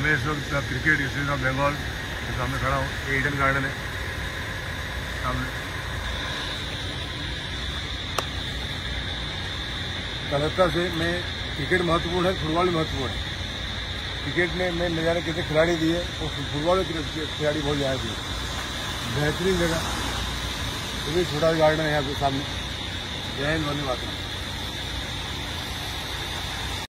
मैं इस वक्त क्रिकेट यूनिवर्सिटी ऑफ़ बंगाल के सामने खड़ा हूँ एडन गार्डन है। सामने। कलकत्ता से मैं क्रिकेट महत्वपूर्ण है फुटबॉल भी महत्वपूर्ण है। क्रिकेट में मैं न जाने कितने खिलाड़ी दिए, और फुटबॉल में खिलाड़ी बहुत ज़्यादा दिए। बेहतरीन जगह। ये भी छोटा गार्डन है यहाँ पे सामने। जय हिंद, वंदे मातरम।